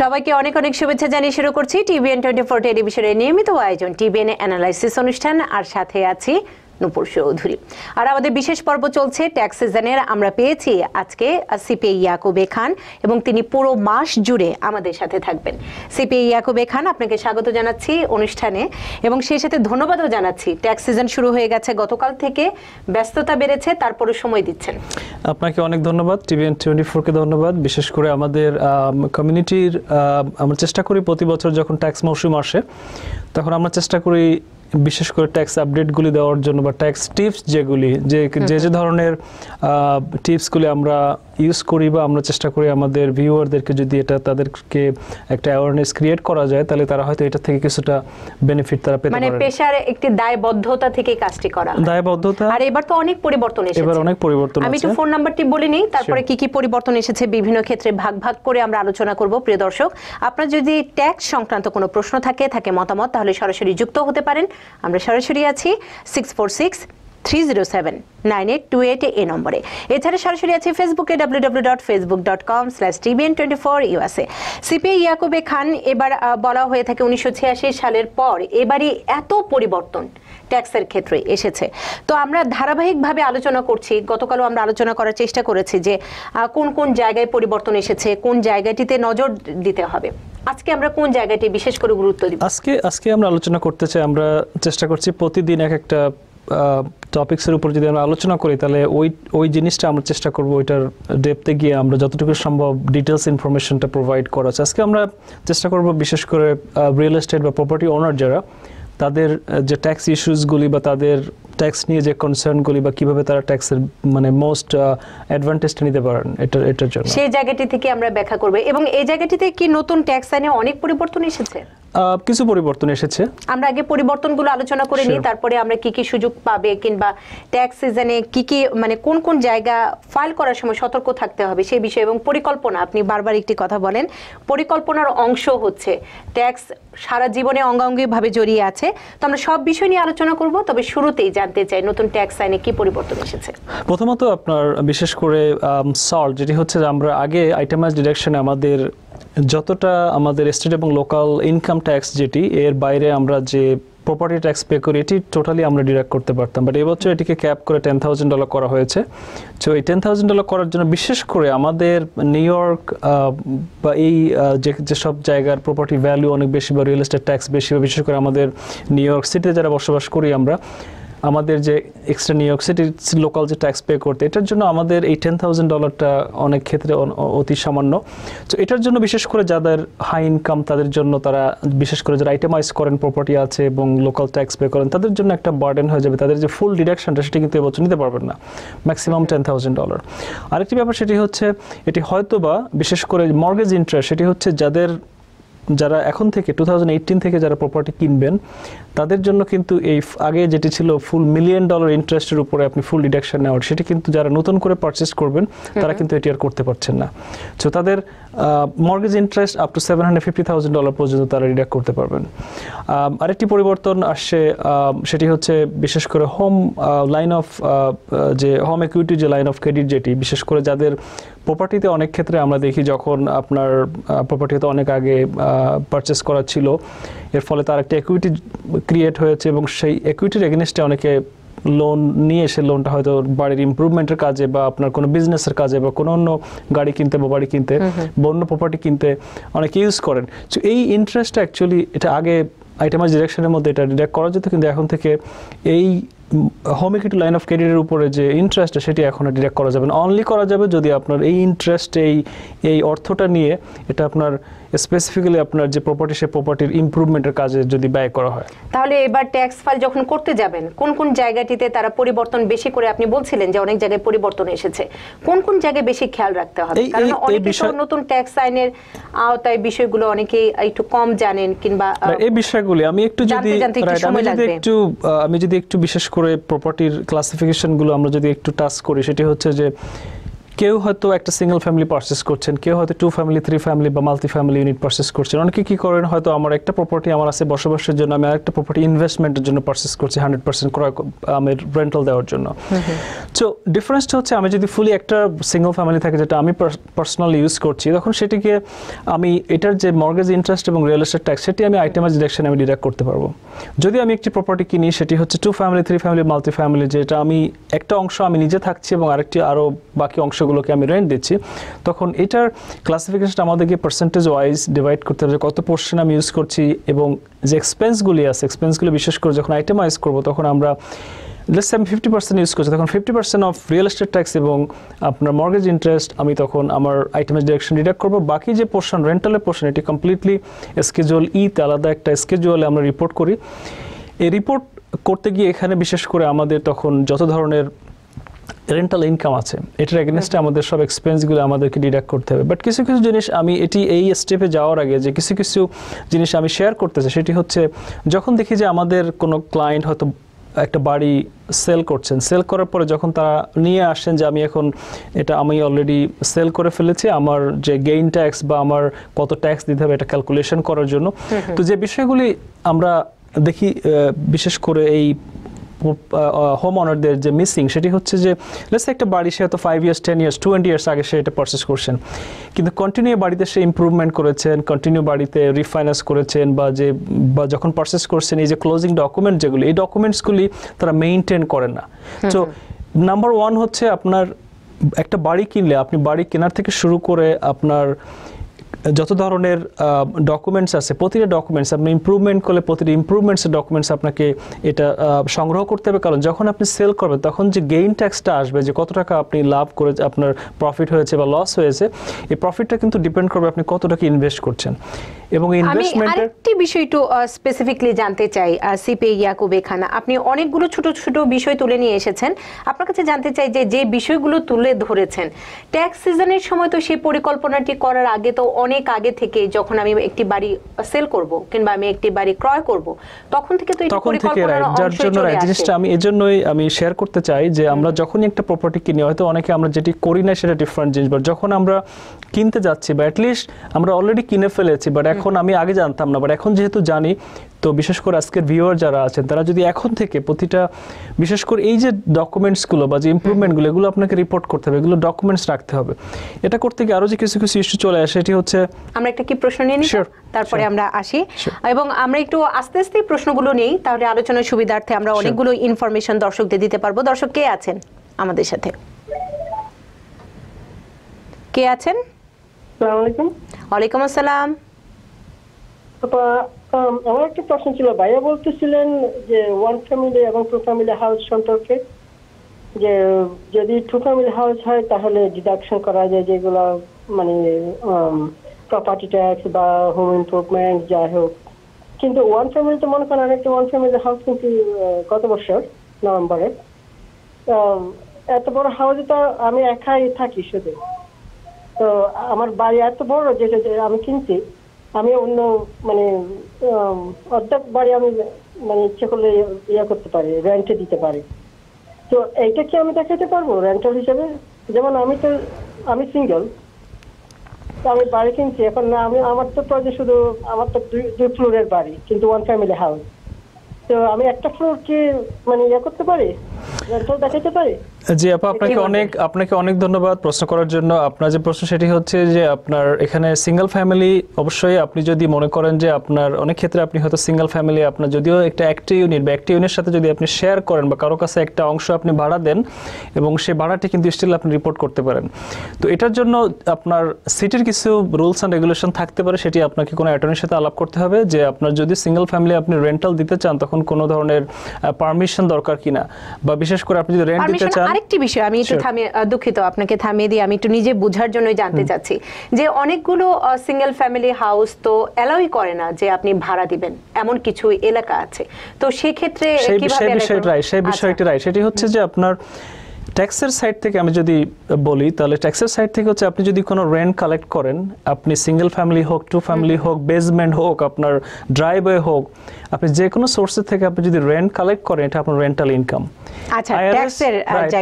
সবাইকে অনেক অনেক শুভেচ্ছা জানিয়ে শুরু করছি টিভিএন টোয়েন্টি ফোর টেলিভিশনের নিয়মিত আয়োজন, টিভিএন অ্যানালাইসিস অনুষ্ঠান। আর সাথে আছি নুপুর চৌধুরী। আর আমাদের বিশেষ পর্ব চলছে ট্যাক্স সিজনের। আমরা পেয়েছি আজকে সিপিআই ইয়াকুবে খান এবং তিনি পুরো মাস জুড়ে আমাদের সাথে থাকবেন। সিপিআই ইয়াকুবে খান, আপনাকে স্বাগত জানাচ্ছি অনুষ্ঠানে এবং সেই সাথে ধন্যবাদও জানাচ্ছি। ট্যাক্স সিজন শুরু হয়ে গেছে, গতকাল থেকে ব্যস্ততা বেড়েছে তারপরে সময় দিচ্ছেন। আপনাকে অনেক ধন্যবাদ, টিভিএন টোয়েন্টি ফোরকে ধন্যবাদ। বিশেষ করে আমাদের কমিউনিটির আমরা চেষ্টা করি প্রতি বছর যখন ট্যাক্স মৌসুম আসে, তখন আমরা চেষ্টা করি বিশেষ করে ট্যাক্স আপডেটগুলি দেওয়ার জন্য বা ট্যাক্স টিপস যেগুলি যে যে যে ধরনের টিপসগুলি আমরা ইউজ করি বা আমরা চেষ্টা করি আমাদের ভিউয়ারদেরকে যদি এটা তাদেরকে একটা অ্যাওয়ারনেস ক্রিয়েট করা যায় তাহলে তারা হয়তো এটা থেকে কিছুটা বেনিফিট তারা পেতে পারে মানে পেশার একটি দায়বদ্ধতা থেকে কাজটি করা। দায়বদ্ধতা? আর এবার তো অনেক পরিবর্তন এসেছে। এবার অনেক পরিবর্তন আমি একটু ফোন নাম্বারটি বলে নিই তারপরে কি কি পরিবর্তন এসেছে বিভিন্ন ক্ষেত্রে ভাগ ভাগ করে আমরা আলোচনা করব প্রিয় দর্শক। আপনার যদি ট্যাক্স সংক্রান্ত কোনো প্রশ্ন থাকে থাকে মতামত তাহলে সরাসরি যুক্ত হতে পারেন। আমরা সরাসরি আছি six four six three zero seven nine eight two eight এই নম্বরে। এছাড়া সরাসরি আছে ফেসবুকে W W dot Facebook dot com slash TVN twenty four USA CPI ইয়াকুবে Khan, এবার বলা হয়ে থাকে উনিশশো ছিয়াশি সালের পর, এবারই এত পরিবর্তন। ট্যাক্সের ক্ষেত্রে এসেছে। তো আমরা ধারাবাহিকভাবে আলোচনা করছি, গতকালও আমরা আলোচনা করার চেষ্টা করেছি যে কোন কোন জায়গায় পরিবর্তন এসেছে, কোন জায়গাটিতে নজর দিতে হবে। আজকে আমরা কোন জায়গাটি বিশেষ করে গুরুত্ব দিব? আজকে আজকে আমরা আলোচনা করতে চাই, আমরা চেষ্টা করছি প্রতিদিন এক একটা টপিক্সের উপর যদি আমরা আলোচনা করি, তাহলে ওই ওই জিনিসটা আমরা চেষ্টা করব ওইটার ডেপতে গিয়ে আমরা যতটুকু সম্ভব ডিটেলস ইনফরমেশনটা প্রোভাইড করা। আজকে আমরা চেষ্টা করব বিশেষ করে রিয়েল এস্টেট বা প্রপার্টি ওনার যারা তাদের যে ট্যাক্স ইস্যুসগুলি বা তাদের ট্যাক্স নিয়ে যে কনসার্নগুলি বা কীভাবে তারা ট্যাক্সের মানে মোস্ট অ্যাডভান্টেজটা নিতে পারেন এটা এটার জন্য। সেই জায়গাটি থেকে আমরা ব্যাখ্যা করব। এবং এই জায়গাটিতে কি নতুন ট্যাক্স আইনে অনেক পরিবর্তন এসেছে? কিছু পরিবর্তন এসেছে? আমরা আগে পরিবর্তনগুলো আলোচনা করে নিই তারপরে আমরা কি কি সুযোগ পাবে কিংবা ট্যাক্স সিজনে কি কি মানে কোন কোন জায়গা ফাইল করার সময় সতর্ক থাকতে হবে সেই বিষয়ে এবং পরিকল্পনা আপনি বারবার একটি কথা বলেন পরিকল্পনার অংশ হচ্ছে ট্যাক্স সারা জীবনে অঙ্গাঙ্গিভাবে জড়িয়ে আছে। তো আমরা সব বিষয় নিয়ে আলোচনা করব তবে শুরুতেই জানতে চাই নতুন ট্যাক্স আইনে কি পরিবর্তন এসেছে। প্রথমত আপনার বিশেষ করে সল্ট যেটি হচ্ছে আমরা আগে আইটেমাইজ ডিডাকশনে আমাদের যতটা আমাদের স্টেট এবং লোকাল ইনকাম ট্যাক্স যেটি, এর বাইরে আমরা যে প্রপার্টি ট্যাক্স পে করি, এটি টোটালি আমরা ডিডাক্ট করতে পারতাম। বাট এবছর এটিকে ক্যাপ করে টেন থাউজেন্ড ডলার করা হয়েছে। তো এই টেন থাউজেন্ড ডলার করার জন্য বিশেষ করে আমাদের নিউ ইয়র্ক বা এই যে যেসব জায়গার প্রপার্টি ভ্যালু অনেক বেশি বা রিয়েল এস্টেট ট্যাক্স বেশি বা বিশেষ করে আমাদের নিউ ইয়র্ক সিটিতে যারা বসবাস করি আমরা আমাদের যে এক্সট্রা নিউ ইয়র্ক সিটির লোকাল যে ট্যাক্স পে করতে এটার জন্য আমাদের এই টেন থাউজেন্ড ডলারটা অনেক ক্ষেত্রে অতি সামান্য। তো এটার জন্য বিশেষ করে যাদের হাই ইনকাম তাদের জন্য তারা বিশেষ করে যারা আইটেমাইজ করেন প্রপার্টি আছে এবং লোকাল ট্যাক্স পে করেন তাদের জন্য একটা বার্ডেন হয়ে যাবে। তাদের যে ফুল ডিডাকশনটা সেটা কিন্তু এবছর নিতে পারবেন না। ম্যাক্সিমাম টেন থাউজেন্ড ডলার আরেকটি ব্যাপার সেটি হচ্ছে এটি হয়তো বা বিশেষ করে মর্গেজ ইন্টারেস্ট সেটি হচ্ছে যাদের যারা এখন থেকে টু থেকে যারা প্রপার্টি কিনবেন তাদের জন্য কিন্তু এই আগে যেটি ছিল ফুল মিলিয়ন ডলার ইন্টারেস্টের উপরে আপনি ফুল ডিডাকশন নেওয়ার সেটি কিন্তু যারা নতুন করে পারচেস করবেন তারা কিন্তু এটি আর করতে পারছেন না। সো তাদের mortgage interest up to seven hundred fifty thousand dollar পর্যন্ত তারা ডিডাক্ট করতে পারবেন। আরেকটি পরিবর্তন আসছে সেটি হচ্ছে বিশেষ করে হোম লাইন অফ যে হোম ইকুইটি যে লাইন অফ ক্রেডিট যেটি বিশেষ করে যাদের প্রপার্টিতে অনেক ক্ষেত্রে আমরা দেখি যখন আপনার প্রপার্টি হয়তো অনেক আগে পারচেস করা ছিল এর ফলে তার একটা একুইটি ক্রিয়েট হয়েছে এবং সেই একুইটির এগেনস্টে অনেকে লোন নিয়ে সে লোনটা হয়তো বাড়ির ইমপ্রুভমেন্টের কাজে বা আপনার কোনো বিজনেসের কাজে বা কোনো অন্য গাড়ি কিনতে বা বাড়ি কিনতে বা অন্য প্রপার্টি কিনতে অনেকে ইউজ করেন। তো এই ইন্টারেস্টটা অ্যাকচুয়ালি এটা আগে আইটেমাইজ ডিরেকশনের মধ্যে এটা ডিডাক্ট করা যেত কিন্তু এখন থেকে এই হোম ইকুইটি লাইন অফ ক্রেডিটের উপরে যে ইন্টারেস্টটা সেটি এখন ডিরেক্ট করা যাবে না। অনলি করা যাবে যদি আপনার এই ইন্টারেস্ট এই এই অর্থটা নিয়ে এটা আপনার স্পেসিফিক্যালি আপনার যে প্রপার্টি সে প্রপার্টির ইমপ্রুভমেন্টের কাজে যদি ব্যয় করা হয়। তাহলে এবার ট্যাক্স ফাইল যখন করতে যাবেন কোন কোন জায়গাটিতে তারা পরিবর্তন বেশি করে আপনি বলছিলেন যে অনেক জায়গায় পরিবর্তন এসেছে কোন কোন জায়গায় বেশি খেয়াল রাখতে হবে? কারণ অনেকে বিষয়- নতুন ট্যাক্স আইনের আওতায় বিষয়গুলো অনেকেই একটু কম জানেন কিংবা এই বিষয়গুলি আমি একটু যদি একটু আমি যদি একটু আহ, আমি যদি একটু বিশেষ করে প্রপার্টির ক্লাসিফিকেশনগুলো আমরা যদি একটু টাচ করি সেটি হচ্ছে যে কেউ হয়তো একটা সিঙ্গেল ফ্যামিলি পারচেস করছেন কেউ হয়তো টু ফ্যামিলি থ্রি ফ্যামিলি বা মাল্টি ফ্যামিলি ইউনিট পারচেস করছেন। অনেকে কি করেন হয়তো আমার একটা প্রপার্টি আমার আছে বসবাসের জন্য আমি আরেকটা প্রপার্টি ইনভেস্টমেন্টের জন্য পারচেস করছি হান্ড্রেড পার্সেন্ট ক্রয় আমি রেন্টাল দেওয়ার জন্য। সো ডিফারেন্সটা হচ্ছে আমি যদি ফুলি একটা সিঙ্গেল ফ্যামিলি থাকে যেটা আমি পার্সোনালি ইউজ করছি তখন সেটিকে আমি এটার যে মর্গেজ ইন্টারেস্ট এবং রিয়েল এস্টেট ট্যাক্স সেটি আমি আইটেমাইজ ডিডাকশন আমি ডিডাক্ট করতে পারব। যদি আমি একটি প্রপার্টি কিনি সেটি হচ্ছে two family three family multi family যেটা আমি একটা অংশ আমি নিজে থাকছি এবং আরেকটি আরও বাকি অংশগুলোকে আমি রেন্ট দিচ্ছি। তখন এটার ক্লাসিফিকেশনটা আমাদেরকে পার্সেন্টেজ ওয়াইজ ডিভাইড করতে হবে যে কত পোর্শন আমি ইউজ করছি এবং যে এক্সপেন্সগুলি আছে এক্সপেন্সগুলি বিশেষ করে যখন আইটেমাইজ করব, তখন আমরা লেটস আমি ফিফটি পার্সেন্ট ইউজ করছি, তখন fifty percent of real estate tax এবং আপনার মর্গেজ ইন্টারেস্ট আমি তখন আমার আইটেমের ডিরেকশন ডিডাক্ট করব। বাকি যে পোর্শন রেন্টালের পোর্শন এটি কমপ্লিটলি স্কেজুয়াল ইতে আলাদা একটা স্কেজুয়ালে আমরা রিপোর্ট করি। এই রিপোর্ট করতে গিয়ে এখানে বিশেষ করে আমাদের তখন যত ধরনের রেন্টাল ইনকাম আছে এটার এগেনস্টে আমাদের সব এক্সপেন্সগুলো আমাদেরকে ডিডাক্ট করতে হবে। বাট কিছু কিছু জিনিস আমি এটি এই স্টেপে যাওয়ার আগে যে কিছু কিছু জিনিস আমি শেয়ার করতে চাই সেটি হচ্ছে যখন দেখি যে আমাদের কোনো ক্লায়েন্ট হয়তো একটা বাড়ি সেল করছেন সেল করার পরে যখন তারা নিয়ে আসেন যে আমি এখন এটা আমি অলরেডি সেল করে ফেলেছি আমার যে গেইন ট্যাক্স বা আমার কত ট্যাক্স দিতে হবে এটা ক্যালকুলেশন করার জন্য। তো যে বিষয়গুলি আমরা দেখি বিশেষ করে এই হোম অনারদের যে মিসিং সেটি হচ্ছে যে লেটস একটা বাড়ি সে হয়তো five years ten years twenty years আগে সে এটা পারচেস করছেন। কিন্তু কন্টিনিউ বাড়িতে সে ইম্প্রুভমেন্ট করেছেন কন্টিনিউ বাড়িতে রিফাইন্যান্স করেছেন বা যে বা যখন পারচেস করছেন এই যে ক্লোজিং ডকুমেন্ট যেগুলি এই ডকুমেন্টসগুলি তারা মেনটেন করেন না। তো নাম্বার ওয়ান হচ্ছে আপনার একটা বাড়ি কিনলে আপনি বাড়ি কেনার থেকে শুরু করে আপনার যত ধরনের ডকুমেন্টস আছে প্রতিটা ডকুমেন্টস আপনি ইমপ্রুভমেন্ট করলে প্রতিটা ইমপ্রুভমেন্টসের ডকুমেন্টস আপনাকে এটা সংগ্রহ করতে হবে। কারণ যখন আপনি সেল করবেন তখন যে গেইন ট্যাক্সটা আসবে যে কত টাকা আপনি লাভ করে আপনার প্রফিট হয়েছে বা লস হয়েছে এই প্রফিটটা কিন্তু ডিপেন্ড করবে আপনি কত টাকা ইনভেস্ট করছেন। এবং ইনভেস্টমেন্টের আরেকটি বিষয় একটু স্পেসিফিকলি জানতে চাই সিপে ইয়াকুবে খানা আপনি অনেকগুলো ছোট ছোট বিষয় তুলে নিয়ে এসেছেন। আপনার কাছে জানতে চাই যে যে বিষয়গুলো তুলে ধরেছেন ট্যাক্স সিজনের সময় তো সেই পরিকল্পনাটি করার আগে তো অনেক আগে থেকে যখন আমি একটি বাড়ি সেল করব কিংবা আমি একটি বাড়ি ক্রয় করব তখন থেকে তো তখন থেকে রাইট যার জন্য রাইট জিনিসটা আমি এজন্যই আমি শেয়ার করতে চাই যে আমরা যখনই একটা প্রপার্টি কিনি হয়তো অনেকে আমরা যেটি করি না সেটা ডিফারেন্ট জিনিস বাট যখন আমরা কিনতে যাচ্ছি বা অ্যাটলিস্ট আমরা অলরেডি কিনে ফেলেছি বাট এখন আমি আগে জানতাম না বাট এখন যেহেতু জানি তো বিশেষ করে আজকের ভিউয়ার যারা আছেন তারা যদি এখন থেকে প্রতিটা বিশেষ করে এই যে ডকুমেন্টসগুলো বা যে ইমপ্রুভমেন্টগুলো এগুলো আপনাকে রিপোর্ট করতে হবে এগুলো ডকুমেন্টস রাখতে হবে। এটা করতে গিয়ে আরও যে কিছু কিছু ইস্যু চলে আসে সেটি হচ্ছে আমরা একটা কি প্রশ্ন নিয়ে নিই তারপরে আমরা আসি। এবং আমরা একটু আস্তে আস্তে প্রশ্নগুলো নেই তাহলে আলোচনার সুবিধার্থে আমরা অনেকগুলো ইনফরমেশন দর্শকদের দিতে পারব। দর্শক কে আছেন আমাদের সাথে? কে আছেন? ওয়ালাইকুম আসসালাম। আমার একটা প্রশ্ন ছিল। ভাইয়া বলতেছিলেন যে ওয়ান ফ্যামিলি এবং টু ফ্যামিলি হাউস সম্পর্কে যে যদি টু ফ্যামিলি হাউস হয় তাহলে ডিডাকশন করা যায় যেগুলো মানে প্রপার্টি ট্যাক্স বা হোম ইমপ্রুভমেন্ট যাই হোক। কিন্তু ওয়ান ফ্যামিলি তো মনে করেন একটা ওয়ান ফ্যামিলি হাউস কিন্তু গত বছর, নভেম্বরে। এত বড় হাউসে তো আমি একাই থাকি শুধু। তো আমার বাড়ি এত বড় যেটা আমি কিনছি, আমি অন্য মানে অর্ধেক বাড়ি আমি মানে ইচ্ছে করলে ইয়ে করতে পারি রেন্টে দিতে পারি। তো এইটা কি আমি দেখাতে পারব? রেন্টাল হিসেবে? যেমন আমি তো, আমি সিঙ্গেল আমি বাড়ি কিনছি, এখন আমি, আমার তো প্রয়োজন শুধু, আমার তো দুই ফ্লোরের বাড়ি, কিন্তু ওয়ান ফ্যামিলি হাউস তো আমি একটা ফ্লোর কি মানে ইয়ে করতে পারি? দেখাতে পারি? জি আপা আপনাকে অনেক আপনাকে অনেক ধন্যবাদ প্রশ্ন করার জন্য। আপনার যে প্রশ্ন সেটি হচ্ছে যে আপনার এখানে সিঙ্গেল ফ্যামিলি অবশ্যই আপনি যদি মনে করেন যে আপনার অনেক ক্ষেত্রে আপনি হয়তো সিঙ্গেল ফ্যামিলি আপনার যদিও একটা একটা ইউনিট বা একটা ইউনিটের সাথে যদি আপনি শেয়ার করেন বা কারও কাছে একটা অংশ আপনি ভাড়া দেন এবং সেই ভাড়াটি কিন্তু স্টিল আপনি রিপোর্ট করতে পারেন। তো এটার জন্য আপনার সিটির কিছু রুলস অ্যান্ড রেগুলেশন থাকতে পারে সেটি আপনাকে কোনো অ্যাটর্নির সাথে আলাপ করতে হবে যে আপনার যদি সিঙ্গেল ফ্যামিলি আপনি রেন্টাল দিতে চান তখন কোনো ধরনের পারমিশন দরকার কিনা? বা বিশেষ করে আপনি যদি রেন্ট দিতে চান আরেকটি বিষয় আমি একটু. থামিয়ে দুঃখিত আপনাকে থামিয়ে দিয়ে আমি একটু নিজে বোঝার জন্যই জানতে চাচ্ছি। যে অনেকগুলো সিঙ্গেল ফ্যামিলি হাউস তো অ্যালাউই করে না যে আপনি ভাড়া দিবেন এমন কিছু এলাকা আছে। তো সেক্ষেত্রে ক্ষেত্রে কীভাবে সেই বিষয়টি বিষয়টা সেই আচ্ছা। বিষয়টি রাই সেটি হচ্ছে যে আপনার ট্যাক্সের সাইড থেকে আমি যদি বলি তাহলে ট্যাক্সের সাইড থেকে হচ্ছে আপনি যদি কোনো রেন্ট কালেক্ট করেন আপনি সিঙ্গেল ফ্যামিলি হোক টু ফ্যামিলি হোক বেসমেন্ট হোক আপনার ড্রাইভওয়ে হোক আপনি যে কোনো সোর্সের থেকে আপনি যদি রেন্ট কালেক্ট করেন এটা আপনার রেন্টাল ইনকাম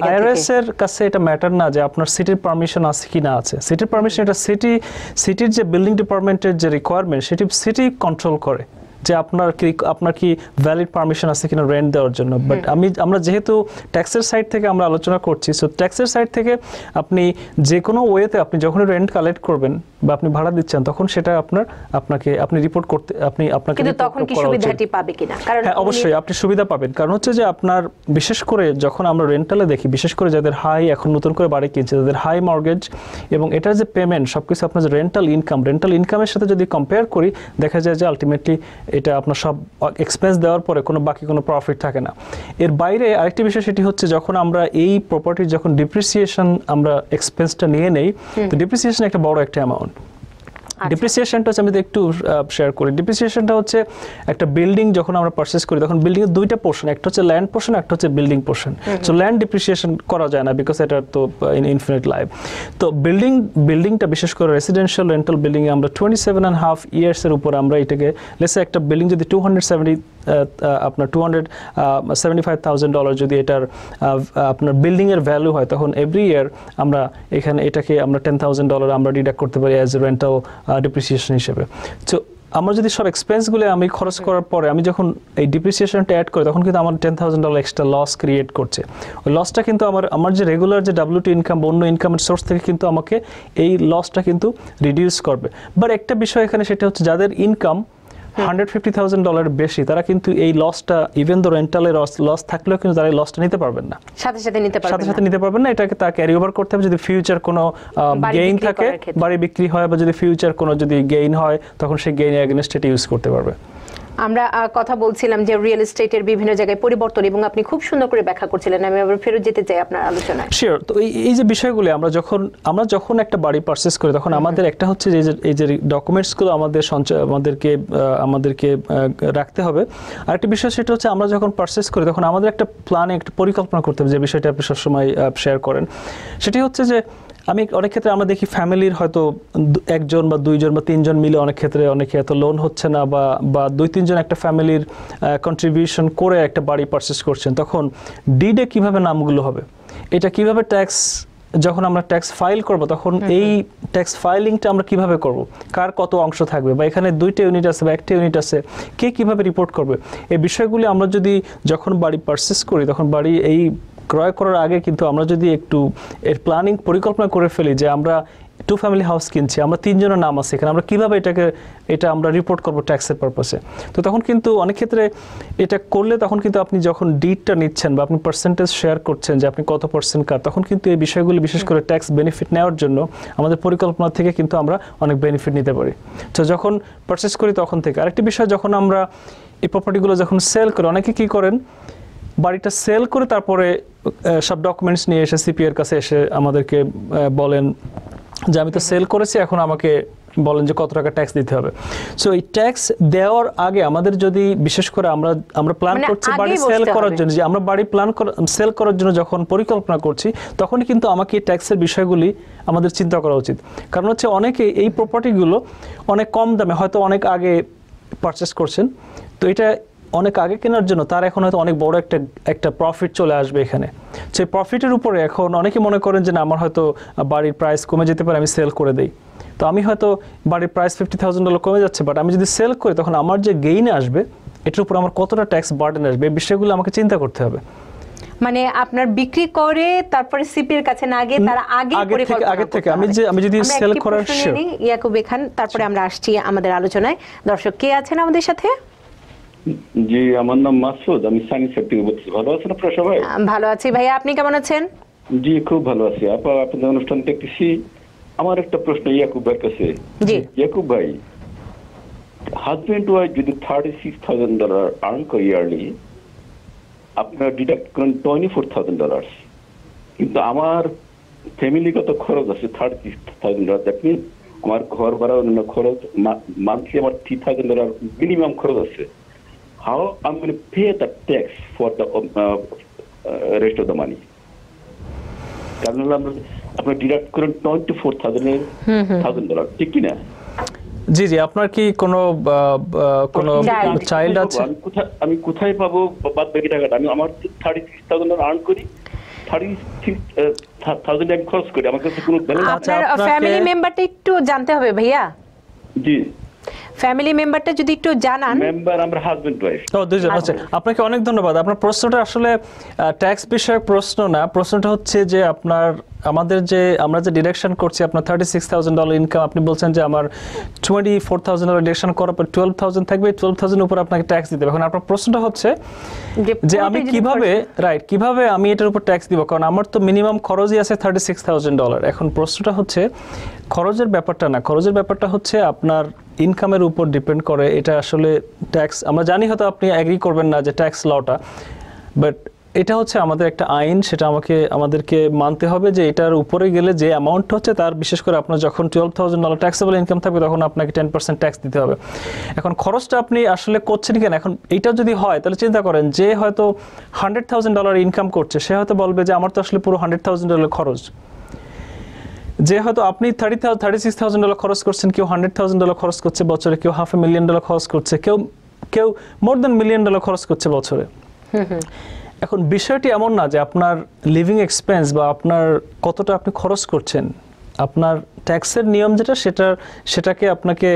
আইআরএস এর কাছে এটা ম্যাটার না যে আপনার সিটির পারমিশন আছে কি না আছে সিটির পারমিশন এটা সিটি সিটির যে বিল্ডিং ডিপার্টমেন্টের যে রিকোয়ারমেন্ট সেটি সিটি কন্ট্রোল করে। যে আপনার কি আপনার কি ভ্যালিড পারমিশন আছে কিনা রেন্ট দেওয়ার জন্য? বাট আমি আমরা যেহেতু ট্যাক্সের সাইড থেকে আমরা আলোচনা করছি সো ট্যাক্সের সাইড থেকে আপনি যে কোনো ওয়েতে আপনি যখন রেন্ট কালেক্ট করবেন বা আপনি ভাড়া দিচ্ছেন তখন সেটা আপনার আপনাকে আপনি রিপোর্ট করতে আপনি আপনাকে কিন্তু তখন কি সুবিধাটি পাবে কিনা? কারণ হ্যাঁ অবশ্যই আপনি সুবিধা পাবেন। কারণ হচ্ছে যে আপনার বিশেষ করে যখন আমরা রেন্টালে দেখি বিশেষ করে যাদের হাই এখন নতুন করে বাড়ি কিনছে তাদের হাই মর্গেজ এবং এটার যে পেমেন্ট সবকিছু আপনার যে রেন্টাল ইনকাম রেন্টাল ইনকামের সাথে যদি কম্পেয়ার করি দেখা যায় যে আলটিমেটলি এটা আপনার সব এক্সপেন্স দেওয়ার পরে কোনো বাকি কোনো প্রফিট থাকে না। এর বাইরে আরেকটি বিষয় সেটি হচ্ছে যখন আমরা এই প্রপার্টির যখন ডিপ্রিসিয়েশন আমরা এক্সপেন্সটা নিয়ে নেই তো ডিপ্রিসিয়েশন একটা বড় একটা অ্যামাউন্ট। ডিপ্রিসিয়েশনটা হচ্ছে আমি একটু শেয়ার করি। ডিপ্রিসিয়েশনটা হচ্ছে একটা বিল্ডিং যখন আমরা পারচেস করি তখন বিল্ডিং এর দুইটা পোর্শন একটা হচ্ছে ল্যান্ড পোর্শন একটা হচ্ছে building portion so land depreciation করা যায় না বিকজ এটা তো ইন ইনফিনিট লাইফ তো বিল্ডিং বিল্ডিংটা বিশেষ করে রেসিডেন্সিয়াল রেন্টাল বিল্ডিং এ আমরা টোয়েন্টি সেভেন অ্যান্ড হাফ ইয়ার্সের উপর আমরা এটাকে লেসে একটা বিল্ডিং যদি টু হান্ড্রেড সেভেন্টি আপনার two hundred seventy five thousand dollar যদি এটার আপনার বিল্ডিংয়ের ভ্যালু হয় তখন এভরি ইয়ার আমরা এখানে এটাকে আমরা টেন থাউজেন্ড ডলার আমরা ডিডাক্ট করতে পারি অ্যাজ এ রেন্টাল ডিপ্রিসিয়েশন হিসেবে। তো আমার যদি সব এক্সপেন্সগুলো আমি খরচ করার পরে আমি যখন এই ডিপ্রিসিয়েশনটা অ্যাড করি তখন কিন্তু আমার ten thousand dollar extra loss create করছে। ওই লসটা কিন্তু আমার আমার যে রেগুলার যে ডাব্লিউটি ইনকাম বা অন্য ইনকামের সোর্স থেকে কিন্তু আমাকে এই লসটা কিন্তু রিডিউস করবে। বাট একটা বিষয় এখানে সেটা হচ্ছে যাদের income hundred fifty thousand dollar বেশি তারা কিন্তু এই লসটা ইভেন দো রেন্টালের লস থাকলেও কিন্তু তারা এই লসটা নিতে পারবেন না। সাথে সাথে নিতে পারবেন সাথে সাথে নিতে পারবেন না এটাকে তা ক্যারি ওভার করতে হবে যদি ফিউচার কোনো গেইন থাকে বাড়ি বিক্রি হয় বা যদি ফিউচার কোনো যদি গেইন হয় তখন সেই গেইন এগেনস্ট এটা ইউজ করতে পারবে। আমরা কথা বলছিলাম যে রিয়েল এস্টেটের বিভিন্ন জায়গায় পরিবর্তন এবং আপনি খুব সুন্দর করে ব্যাখ্যা করছিলেন। আমি আবার ফেরত যেতে চাই আপনার আলোচনায়। শিওর তো এই যে বিষয়গুলো আমরা যখন আমরা যখন একটা বাড়ি পারচেস করি তখন আমাদের একটা হচ্ছে যে এই যে- এই যে ডকুমেন্টসগুলো আমাদের সঞ্চয় আমাদেরকে আমাদেরকে রাখতে হবে। আর একটা বিষয় সেটা হচ্ছে আমরা যখন পারচেস করি তখন আমাদের একটা প্ল্যানে একটা পরিকল্পনা করতে হবে যে বিষয়টা আপনি সবসময় শেয়ার করেন। সেটি হচ্ছে যে আমি অনেক ক্ষেত্রে আমরা দেখি ফ্যামিলির হয়তো একজন বা দুইজন বা তিনজন মিলে অনেক ক্ষেত্রে অনেকে এত লোন হচ্ছে না বা বা দুই তিনজন একটা ফ্যামিলির কন্ট্রিবিউশন করে একটা বাড়ি পারচেস করছেন তখন ডিডে কীভাবে নামগুলো হবে? এটা কীভাবে ট্যাক্স যখন আমরা ট্যাক্স ফাইল করব তখন এই ট্যাক্স ফাইলিংটা আমরা কীভাবে করব? কার কত অংশ থাকবে? বা এখানে দুইটা ইউনিট আছে বা একটা ইউনিট আছে কে কীভাবে রিপোর্ট করবে? এই বিষয়গুলি আমরা যদি যখন বাড়ি পারচেস করি তখন বাড়ি এই ক্রয় করার আগে কিন্তু আমরা যদি একটু এর প্ল্যানিং পরিকল্পনা করে ফেলি যে আমরা টু ফ্যামিলি হাউস কিনছি আমরা তিনজনের নাম আছে এখানে আমরা কীভাবে এটাকে এটা আমরা রিপোর্ট করব ট্যাক্সের পারপাসে তো তখন কিন্তু অনেক ক্ষেত্রে এটা করলে তখন কিন্তু আপনি যখন ডিটটা নিচ্ছেন বা আপনি পার্সেন্টেজ শেয়ার করছেন যে আপনি কত পার্সেন্ট কার তখন কিন্তু এই বিষয়গুলি বিশেষ করে ট্যাক্স বেনিফিট নেওয়ার জন্য আমাদের পরিকল্পনা থেকে কিন্তু আমরা অনেক বেনিফিট নিতে পারি। তো যখন পারচেস করি তখন থেকে আরেকটি বিষয় যখন আমরা এই প্রপার্টিগুলো যখন সেল করি অনেকে কী করেন বাড়িটা সেল করে তারপরে সব ডকুমেন্টস নিয়ে এসে সিপিআর কাছে এসে আমাদেরকে বলেন যে আমি তো সেল করেছি এখন আমাকে বলেন যে কত টাকা ট্যাক্স দিতে হবে। সো এই ট্যাক্স দেওয়ার আগে আমাদের যদি বিশেষ করে আমরা আমরা প্ল্যান মানে করছি বাড়ি সেল করার জন্য যে আমরা বাড়ি প্ল্যান সেল করার জন্য যখন পরিকল্পনা করছি তখনই কিন্তু আমাকে এই ট্যাক্সের বিষয়গুলি আমাদের চিন্তা করা উচিত। কারণ হচ্ছে অনেকে এই প্রপার্টিগুলো অনেক কম দামে হয়তো অনেক আগে পারচেস করছেন। তো এটা অনেক আগে কেনার জন্য তার এখন হয়তো অনেক বড় একটা একটা প্রফিট চলে আসবে এখানে। সেই প্রফিটের উপরে এখন অনেকে মনে করেন যে না আমার হয়তো বাড়ির প্রাইস কমে যেতে পারে আমি সেল করে দেই। তো আমি হয়তো বাড়ির প্রাইস ফিফটি থাউজেন্ড ডলার কমে যাচ্ছে বাট আমি যদি সেল করি তখন আমার যে গেইনে আসবে এটার উপর আমার কতটা ট্যাক্স বার্ডেন আসবে এই বিষয়গুলো আমাকে চিন্তা করতে হবে। মানে আপনার বিক্রি করে তারপরে সিপির কাছে না গিয়ে তার আগে পরিকল্পনা আগে থেকে। আমি যে- আমি যদি সেল করার ইয়াকুব খান তারপরে আমরা আসছি আমাদের আলোচনায়। দর্শক কে আছেন আমাদের সাথে? জি আমার নাম মাসুদ আমি সানি স্যার থেকে বলছি। ভালো আছেন আপনারা সবাই? ভালো আছি। ভাইয়া আপনি কেমন আছেন? জি খুব ভালো আছি। আপা আপনাদের অনুষ্ঠান দেখতেছি। আমার একটা প্রশ্ন ইয়াকুব ভাইয়ের কাছে। জি। ইয়াকুব ভাই হাজবেন্ড ওয়াইফ যদি thirty six thousand dollar earn করে ইয়ারলি আপনারা ডিডাক্ট করেন টোয়েন্টি ফোর থাউজেন্ড ডলার কিন্তু আমার ফ্যামিলিগত খরচ আছে thirty six thousand dollar that mean আমার ঘর ভাড়া অন্যান্য খরচ মান্থলি আমার থ্রি থাউজেন্ড ডলার মিনিমাম খরচ আছে। How I'm going to pay the tax for the um, uh, uh, rest of the money. কারণ আমরা আপনার ডিডাক্ট করেন twenty four thousand thousand dollar ঠিক কিনা জি জি আপনার কি কোনো কোনো চাইল্ড আছে। আমি কোথায় আমি কোথায় পাবো বাদ বাকি টাকাটা? আমি আমার থার্টি সিক্স থাউজেন্ড আর্ন করি। থার্টি সিক্স থাউজেন্ড আমি খরচ করি। আমার কাছে কোনো ব্যালেন্স আপনার ফ্যামিলি মেম্বারটা একটু জানতে হবে ভাইয়া। জি। ফ্যামিলি মেম্বারটা যদি একটু জানান। মেম্বার আমরা হাজবেন্ড ওয়াইফ ও দুজন আচ্ছা আপনাকে অনেক ধন্যবাদ। আপনার প্রশ্নটা আসলে ট্যাক্স বিষয়ক প্রশ্ন না প্রশ্নটা হচ্ছে যে আপনার আমাদের যে আমরা যে ডিরেকশন করছি আপনার thirty six thousand dollar income আপনি বলছেন যে আমার twenty four thousand dollar direction করার পর টুয়েলভ থাউজেন্ড থাকবে টুয়েলভ থাউজেন্ড উপর আপনাকে ট্যাক্স দিতে হবে। এখন আপনার প্রশ্নটা হচ্ছে যে আমি কীভাবে রাইট কীভাবে আমি এটার উপর ট্যাক্স দিব? কারণ আমার তো মিনিমাম খরচই আছে থার্টি সিক্স থাউজেন্ড ডলার এখন প্রশ্নটা হচ্ছে খরচের ব্যাপারটা না খরচের ব্যাপারটা হচ্ছে আপনার ইনকামের উপর ডিপেন্ড করে, এটা আসলে ট্যাক্স আমরা জানি হয়তো আপনি অ্যাগ্রি করবেন না যে ট্যাক্স লটা বাট এটা হচ্ছে আমাদের একটা আইন, সেটা আমাকে, আমাদেরকে মানতে হবে যে এটার উপরে গেলে যে অ্যামাউন্ট হচ্ছে তার বিশেষ করে আপনার যখন twelve thousand dollar taxable income থাকবে তখন আপনাকে টেন পার্সেন্ট ট্যাক্স দিতে হবে। এখন খরচটা আপনি আসলে করছেন কেন এখন এইটা যদি হয়, তাহলে চিন্তা করেন যে হয়তো হান্ড্রেড থাউজেন্ড ডলার ইনকাম করছে, সে হয়তো বলবে যে আমার তো আসলে পুরো হান্ড্রেড থাউজেন্ড ডলার খরচ। যে হয়তো আপনি thirty thirty six thousand dollar খরচ করছেন কেউ হান্ড্রেড থাউজেন্ড ডলার খরচ করছে বছরে কেউ হাফ এ মিলিয়ন ডলার খরচ করছে কেউ কেউ মোর দেন মিলিয়ন ডলার খরচ করছে বছরে। এখন বিষয়টি এমন না যে আপনার লিভিং এক্সপেন্স বা আপনার কতটা আপনি খরচ করছেন আপনার ট্যাক্সের নিয়ম যেটা সেটা সেটাকে আপনাকে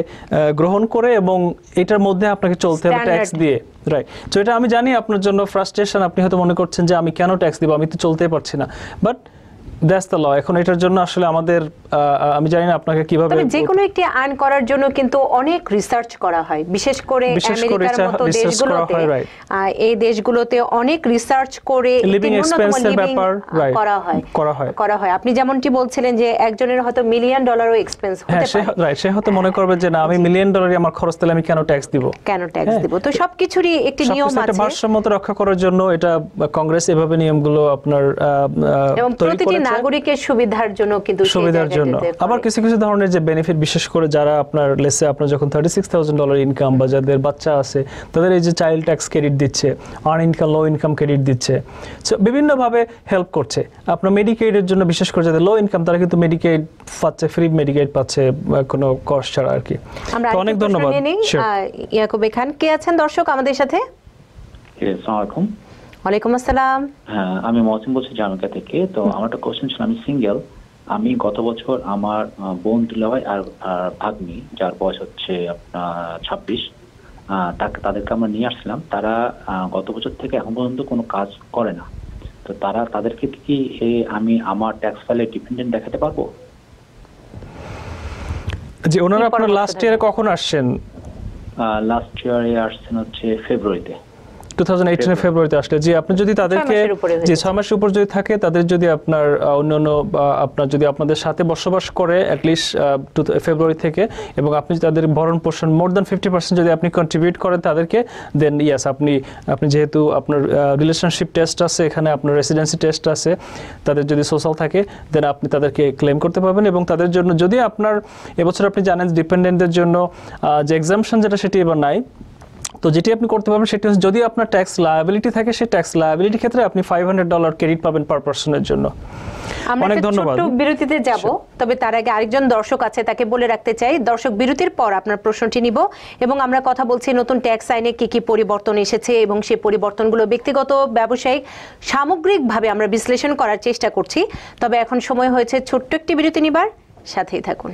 গ্রহণ করে এবং এটার মধ্যে আপনাকে চলতে হবে ট্যাক্স দিয়ে রাইট তো এটা আমি জানি আপনার জন্য ফ্রাস্ট্রেশন আপনি হয়তো মনে করছেন যে আমি কেন ট্যাক্স দিব আমি তো চলতেই পারছি না। বাট দ্যাটস দ্য ল এখন এটার জন্য আসলে আমাদের আমি জানি না আপনাকে কীভাবে যে কোনো একটি আর্ন করার জন্য কিন্তু অনেক রিসার্চ করা হয়। বিশেষ করে আমেরিকার মতো দেশগুলোতে হয়, এই দেশগুলোতে অনেক রিসার্চ করে এর living, ব্যাপার, করা হয়। করা হয়। করা হয়। আপনি যেমনটি বলছিলেন যে একজনের হয়তো মিলিয়ন ডলারও এক্সপেন্স হ্যাঁ হতে সে পারে। রাইট সে হয়তো মনে করবে যে না আমি মিলিয়ন ডলারই আমার খরচ তাহলে আমি কেন ট্যাক্স দিব? কেন ট্যাক্স হ্যাঁ। দিব? তো সবকিছুরই একটি নিয়ম সবকিছু আছে। ভারসাম্যতা রক্ষা করার জন্য এটা কংগ্রেস এভাবে নিয়মগুলো আপনার এবং প্রতিটি। নাগরিকের সুবিধার জন্য কিন্তু সুবিধার জন্য। আবার কিছু কিছু ধরনের যে বেনিফিট বিশেষ করে যারা আপনার লেসে আপনার যখন thirty six thousand dollar income বা যাদের বাচ্চা আছে তাদের এই যে চাইল্ড ট্যাক্স ক্রেডিট দিচ্ছে earn income low income credit দিচ্ছে। সো বিভিন্নভাবে হেল্প করছে। আপনার মেডিকেডের জন্য বিশেষ করে যাদের লো ইনকাম তারা কিন্তু মেডিকেড পাচ্ছে ফ্রি মেডিকেড পাচ্ছে কোনো কস্ট ছাড়া আর কি। তো অনেক ধন্যবাদ। ইয়াকুবে খান কে আছেন দর্শক আমাদের সাথে? আসসালামু আলাইকুম। ওয়ালাইকুম আসসালাম। হ্যাঁ আমি মহসিন বলছি জামিকা থেকে। তো আমার একটা কোশ্চেন ছিল আমি সিঙ্গেল আমি গত বছর আমার বোন দুলাভাই আর আর ভাগ্নি যার বয়স হচ্ছে আপনার ছাব্বিশ তাকে তাদেরকে আমরা নিয়ে আসছিলাম। তারা গত বছর থেকে এখন পর্যন্ত কোনো কাজ করে না। তো তারা তাদেরকে কি আমি আমার ট্যাক্স ফাইলে ডিপেন্ডেন্ট দেখাতে পারব? যে ওনারা আপনার লাস্ট? ইয়ারে কখন আসছেন? লাস্ট ইয়ারে আসছেন হচ্ছে ফেব্রুয়ারিতে টু থাউজেন্ড এইটিনের ফেব্রুয়ারিতে আসলে যে আপনি যদি তাদেরকে যে গেছে। ছয় মাসের উপর যদি থাকে তাদের যদি আপনার অন্যান্য আপনার যদি আপনাদের সাথে বসবাস করে অ্যাটলিস্ট ফেব্রুয়ারি থেকে এবং আপনি তাদের ভরণ পোষণ মোর দ্যান ফিফটি পার্সেন্ট যদি আপনি কন্ট্রিবিউট করেন তাদেরকে দেন ইয়াস আপনি আপনি যেহেতু আপনার রিলেশনশিপ টেস্ট আছে এখানে আপনার রেসিডেন্সি টেস্ট আছে তাদের যদি সোশ্যাল থাকে দেন আপনি তাদেরকে ক্লেম করতে পারবেন এবং তাদের জন্য যদি আপনার এবছর আপনি জানেন ডিপেন্ডেন্টদের জন্য আহ, যে এক্সামশন যেটা সেটি এবার নাই তো যেটি আপনি করতে পারবেন সেটি হচ্ছে যদি আপনার ট্যাক্স লায়াবিলিটি থাকে সেই ট্যাক্স লায়াবিলিটি ক্ষেত্রে আপনি ফাইভ হান্ড্রেড ডলার ক্রেডিট পাবেন পার পার্সনের জন্য। অনেক ধন্যবাদ। বিরতিতে যাব তবে তার আগে আরেকজন দর্শক আছে তাকে বলে রাখতে চাই। দর্শক বিরতির পর আপনার প্রশ্নটি নিব এবং আমরা কথা বলছি নতুন ট্যাক্স আইনে কি কি পরিবর্তন এসেছে এবং সেই পরিবর্তনগুলো ব্যক্তিগত ব্যবসায়িক সামগ্রিকভাবে আমরা বিশ্লেষণ করার চেষ্টা করছি। তবে এখন সময় হয়েছে ছোট্ট একটি বিরতি নিবার সাথেই থাকুন।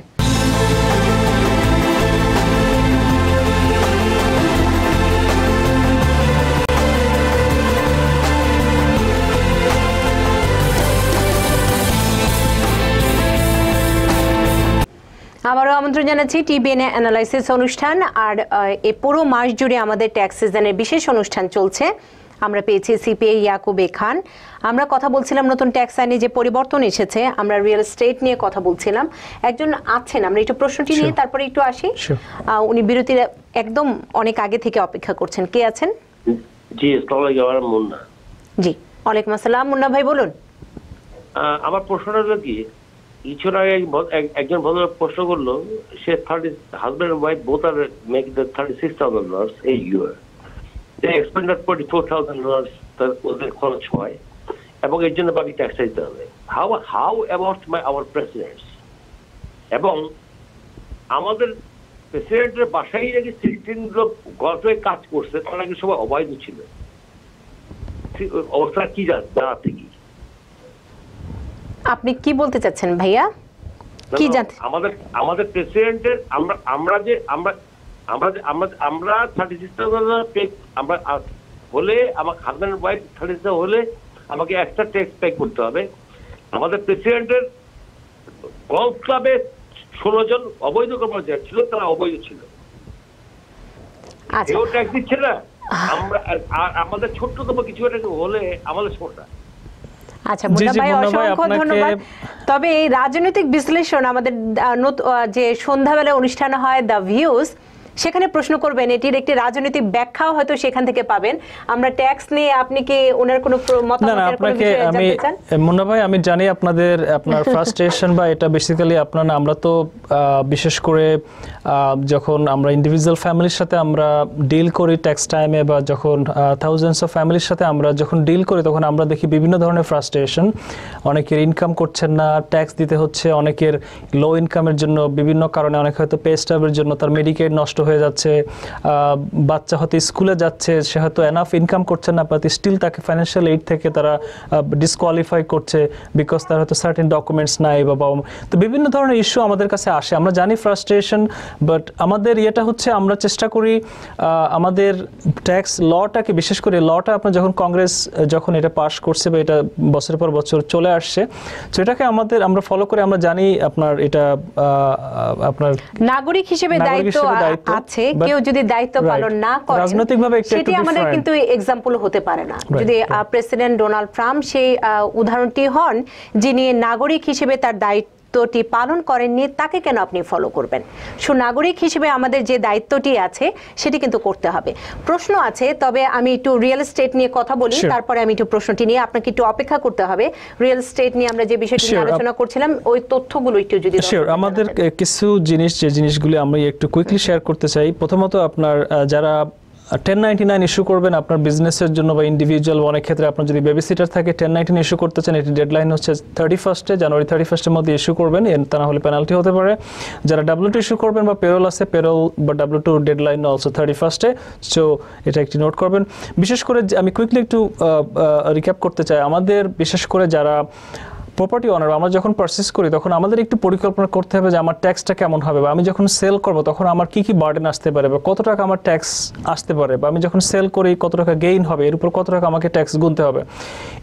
আমন্ত্রণ জানাচ্ছি টিবিএন অ্যানালাইসিস অনুষ্ঠান। আর এ পুরো মাস জুড়ে আমাদের ট্যাক্স সিজনের বিশেষ অনুষ্ঠান চলছে। আমরা পেয়েছি সিপিআই ইয়াকুবে খান। আমরা কথা বলছিলাম নতুন ট্যাক্স আইনে যে পরিবর্তন এসেছে আমরা রিয়েল এস্টেট নিয়ে কথা বলছিলাম। একজন আছেন আমরা একটু প্রশ্নটি নিয়ে তারপরে একটু আসি। আহ, উনি বিরতির একদম অনেক আগে থেকে অপেক্ষা করছেন। কে আছেন? জি আসসালামু আলাইকুম মুন্না। জি ওয়ালাইকুম আসসালাম। মুন্না ভাই বলুন। আমার প্রশ্নটা হলো কি কিছুর আগে একজন ভদ্রলোক প্রশ্ন করল, সে thirty husband wife both are make the thirty six thousand dollars এই year they expend forty four thousand dollars তার ওদের খরচ হয়, এবং এর জন্য বাকি ট্যাক্স দিতে হবে। How how about my our presidents এবং আমাদের প্রেসিডেন্টের বাসায় নাকি সিক্সটিন লোক গল্পে কাজ করছে, তারা নাকি সবাই অবৈধ ছিল। অবস্থা কি জানাতে কি আপনি কি বলতে চাচ্ছেন ভাইয়া? কি জানতে আমাদের আমাদের প্রেসিডেন্টের আমরা আমরা যে আমরা আমরা আমরা আমরা থার্টি সিক্স আমরা হলে আমার হাজব্যান্ড ওয়াইফ থার্টি সিক্স হলে আমাকে এক্সট্রা ট্যাক্স পে করতে হবে। আমাদের প্রেসিডেন্টের গলফ ক্লাবে ষোলো জন অবৈধ কর্মচারী ছিল তারা অবৈধ ছিল। আচ্ছা। কেউ ট্যাক্স দিচ্ছে না। আমরা আমাদের ছোট্টতম কিছু একটা হলে আমাদের সমস্যা আচ্ছা মুন্না ভাই অসংখ্য ধন্যবাদ। তবে এই রাজনৈতিক বিশ্লেষণ আমাদের যে সন্ধ্যাবেলা অনুষ্ঠান হয় দ্য ভিউজ সেখানে প্রশ্ন করবেন এটির একটি রাজনৈতিক ব্যাখ্যাও হয়তো সেখান থেকে পাবেন। আমরা ট্যাক্স নিয়ে আপনি কি ওনার কোনো কোনো আপনাকে আমি মুন্না ভাই আমি জানি আপনাদের আপনার ফ্রাস্ট্রেশন বা এটা বেসিক্যালি আপনার আমরা তো বিশেষ করে যখন আমরা ইন্ডিভিজুয়াল ফ্যামিলির সাথে আমরা ডিল করি ট্যাক্স টাইমে বা যখন থাউজেন্ডস অফ ফ্যামিলির সাথে আমরা যখন ডিল করি তখন আমরা দেখি বিভিন্ন ধরনের ফ্রাস্ট্রেশন অনেকের ইনকাম করছেন না ট্যাক্স দিতে হচ্ছে অনেকের লো ইনকামের জন্য বিভিন্ন কারণে অনেক হয়তো পে স্টাবের জন্য তার মেডিকেল নষ্ট হয়ে যাচ্ছে বাচ্চা হয়তো স্কুলে যাচ্ছে সে হয়তো এনাফ ইনকাম করছে না বাট স্টিল তাকে ফাইন্যান্সিয়াল এইড থেকে তারা ডিসকোয়ালিফাই করছে বিকজ তার হয়তো সার্টেন ডকুমেন্টস নাই বা বাবা তো বিভিন্ন ধরনের ইস্যু আমাদের কাছে আসে। আমরা জানি ফ্রাস্ট্রেশন বাট আমাদের ইয়েটা হচ্ছে আমরা চেষ্টা করি আমাদের ট্যাক্স লটাকে বিশেষ করে লটা আপনার যখন কংগ্রেস যখন এটা পাস করছে বা এটা বছরের পর বছর চলে আসছে তো এটাকে আমাদের আমরা ফলো করে আমরা জানি আপনার এটা আপনার নাগরিক হিসেবে দায়িত্ব, আছে কেউ যদি দায়িত্ব পালন না করে সেটি আমাদের কিন্তু এক্সাম্পল হতে পারে না। যদি. প্রেসিডেন্ট ডোনাল্ড ট্রাম্প সেই উদাহরণটি হন যিনি নাগরিক হিসেবে তার দায়িত্বটি পালন করেননি তাকে কেন আপনি ফলো করবেন? সুনাগরিক হিসেবে আমাদের যে দায়িত্বটি আছে সেটি কিন্তু করতে হবে। প্রশ্ন আছে তবে আমি একটু রিয়েল এস্টেট নিয়ে কথা বলি তারপরে আমি একটু প্রশ্নটি নিয়ে আপনাকে একটু অপেক্ষা করতে হবে। রিয়েল এস্টেট নিয়ে আমরা যে বিষয়টি আলোচনা করছিলাম ওই তথ্যগুলো একটু যদি আমাদের কিছু জিনিস যে জিনিসগুলি আমি একটু কুইকলি শেয়ার করতে চাই প্রথমত আপনার যারা টেন নাইনটি নাইন ইস্যু করবেন আপনার বিজনেসের জন্য বা ইন্ডিভিজুয়াল অনেক ক্ষেত্রে আপনার যদি বেবি সিটার থাকে টেন নাইনটিন ইস্যু করতে চান, এটি ডেডলাইন হচ্ছে থার্টি ফার্স্টে জানুয়ারি থার্টি ফার্স্টের মধ্যে ইস্যু করবেন এর তা না হলে পেনাল্টি হতে পারে। যারা ডাব্লিউ টু ইস্যু করবেন বা পেরোল আছে পেরোল বা W two deadline also thirty ফার্স্টে সো এটা একটি নোট করবেন। বিশেষ করে আমি কুইকলি একটু রিক্যাপ করতে চাই। আমাদের বিশেষ করে যারা প্রপার্টি অনার আমরা যখন পারচেস করি, তখন আমাদের একটু পরিকল্পনা করতে হবে যে আমার ট্যাক্সটা কেমন হবে, বা আমি যখন সেল করব, তখন আমার কি কি বার্ডেন আসতে পারে, বা কত টাকা আমার ট্যাক্স আসতে পারে, বা আমি যখন সেল করি, কত টাকা গেইন হবে, এর উপর কত টাকা আমাকে ট্যাক্স গুনতে হবে।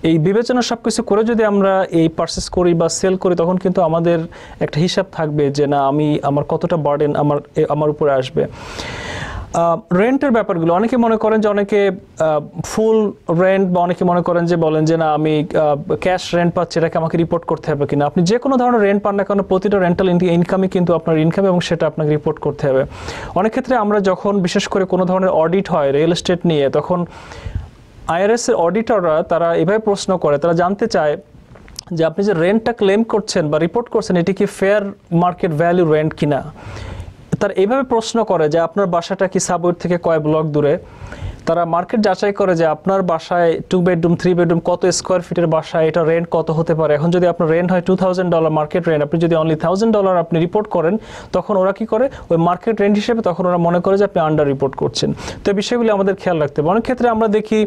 এই বিবেচনা সব কিছু করে যদি আমরা এই পারচেস করি বা সেল করি, তখন কিন্তু আমাদের একটা হিসাব থাকবে যে, না, আমি আমার কতটা বার্ডেন আমার আমার উপরে আসবে। রেন্টের ব্যাপারগুলো, অনেকে মনে করেন যে অনেকে ফুল রেন্ট বা অনেকে মনে করেন যে বলেন যে না, আমি ক্যাশ রেন্ট পাচ্ছি, এটাকে আমাকে রিপোর্ট করতে হবে কিনা। আপনি যে কোনো ধরনের রেন্ট পান না কেন, প্রতিটা রেন্টাল ইনকামই কিন্তু আপনার ইনকাম এবং সেটা আপনাকে রিপোর্ট করতে হবে। অনেক ক্ষেত্রে আমরা যখন, বিশেষ করে কোনো ধরনের অডিট হয় রিয়েল এস্টেট নিয়ে, তখন আইআরএস এর অডিটররা তারা এভাবে প্রশ্ন করে, তারা জানতে চায় যে আপনি যে রেন্টটা ক্লেম করছেন বা রিপোর্ট করছেন, এটি কি ফেয়ার মার্কেট ভ্যালু রেন্ট কিনা? তার এইভাবে প্রশ্ন করে যে আপনার বাসাটা কি সাবওয়ের থেকে কয় ব্লক দূরে? তারা মার্কেট যাচাই করে যে আপনার বাসায় টু বেডরুম থ্রি বেডরুম কত স্কোয়ার ফিটের বাসায় এটা রেন্ট কত হতে পারে। এখন যদি আপনার রেন্ট হয় two thousand dollar market rent আপনি যদি অনলি থাউজেন্ড ডলার আপনি রিপোর্ট করেন, তখন ওরা কি করে? ওই মার্কেট রেন্ট হিসেবে তখন ওরা মনে করে যে আপনি আন্ডার রিপোর্ট করছেন। তো এই বিষয়গুলি আমাদের খেয়াল রাখতে হবে। অনেক ক্ষেত্রে আমরা দেখি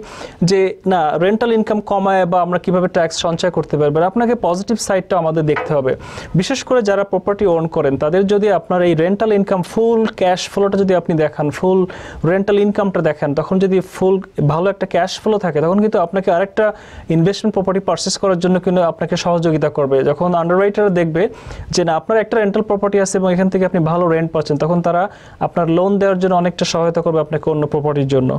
যে, না রেন্টাল ইনকাম কমায় বা আমরা কীভাবে ট্যাক্স সঞ্চয় করতে পারব আপনাকে পজিটিভ সাইডটা আমাদের দেখতে হবে। বিশেষ করে যারা প্রপার্টি ওন করেন, তাদের যদি আপনার এই রেন্টাল ইনকাম ফুল ক্যাশ ফ্লোটা যদি আপনি দেখান ফুল রেন্টাল ইনকামটা দেখেন, তখন যদি ফুল ভালো একটা ক্যাশ ফ্লো থাকে, তখন কিন্তু আপনাকে আরেকটা ইনভেস্টমেন্ট প্রপার্টি পারচেস করার জন্য কিন্তু আপনাকে সহযোগিতা করবে। যখন আন্ডাররাইটার দেখবে যে, না, আপনার একটা রেন্টাল প্রপার্টি আছে এবং এখান থেকে আপনি ভালো রেন্ট পাচ্ছেন, তখন তারা আপনার লোন দেওয়ার জন্য অনেকটা সহায়তা করবে আপনাকে অন্য প্রপার্টির জন্য।